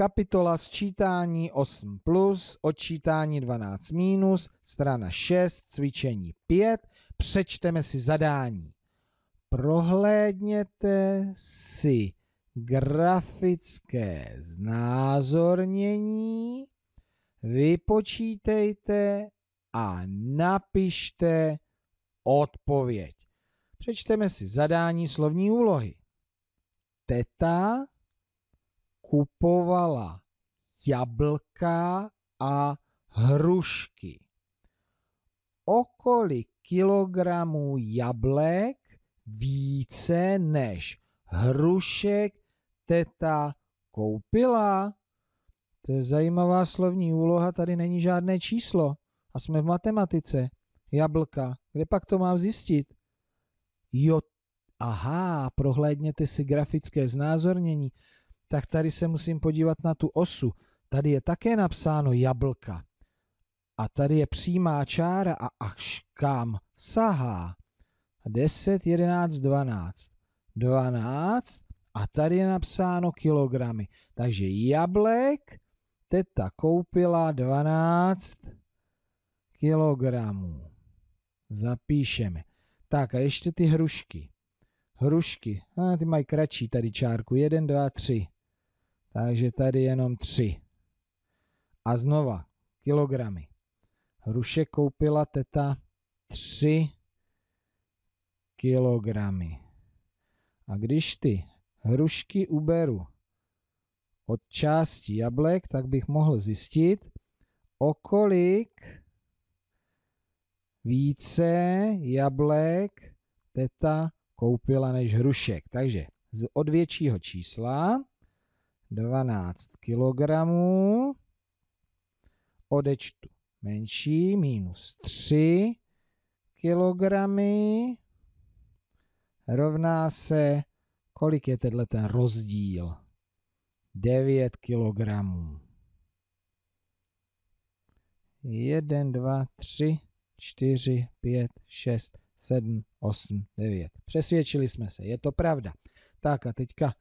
Kapitola sčítání 8 plus, odčítání 12 minus, strana 6, cvičení 5. Přečteme si zadání. Prohlédněte si grafické znázornění, vypočítejte a napište odpověď. Přečteme si zadání slovní úlohy. Teta kupovala jablka a hrušky. O kolik kilogramů jablek více než hrušek teta koupila? To je zajímavá slovní úloha, tady není žádné číslo. A jsme v matematice. Jablka. Kde pak to mám zjistit? Jo, aha, prohlédněte si grafické znázornění. Tak tady se musím podívat na tu osu. Tady je také napsáno jablka. A tady je přímá čára a až kam sahá. 10, 11, 12. 12 a tady je napsáno kilogramy. Takže jablek teta koupila 12 kilogramů. Zapíšeme. Tak a ještě ty hrušky. Hrušky, a ty mají kratší tady čárku. 1, 2, 3. Takže tady jenom 3. A znova, kilogramy. Hrušek koupila teta 3 kilogramy. A když ty hrušky uberu od části jablek, tak bych mohl zjistit, o kolik více jablek teta koupila než hrušek. Takže od většího čísla 12 kg odečtu menší minus 3 kg rovná se, kolik je tenhle ten rozdíl? 9 kg. 1, 2, 3, 4, 5, 6, 7, 8, 9. Přesvědčili jsme se, je to pravda. Tak a teďka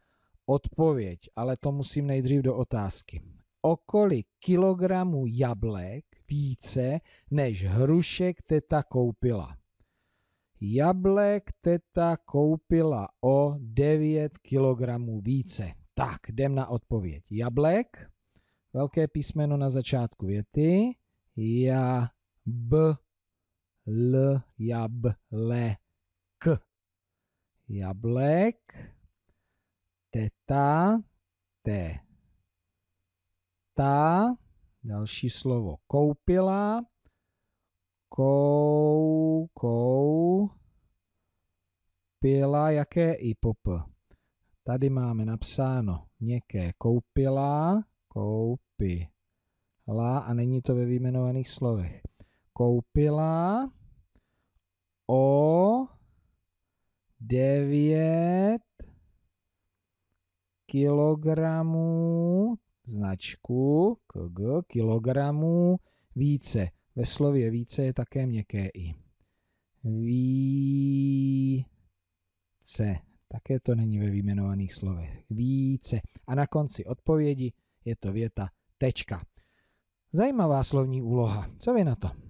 odpověď, ale to musím nejdřív do otázky. O kolik kilogramů jablek více než hrušek teta koupila? Jablek teta koupila o 9 kilogramů více. Tak, jdem na odpověď. Jablek, velké písmeno na začátku věty, ja, b, l, jab, le, k. Jablek, teta, te. Ta, další slovo, koupila, kou, kou, pila, jaké i pop. Tady máme napsáno měkké koupila, koupila a není to ve výjmenovaných slovech. Koupila o 9 kilogramů značku kg, kilogramů více. Ve slově více je také měkké i. Více. Také to není ve výjmenovaných slovech. Více. A na konci odpovědi je to věta tečka. Zajímavá slovní úloha. Co vy na to?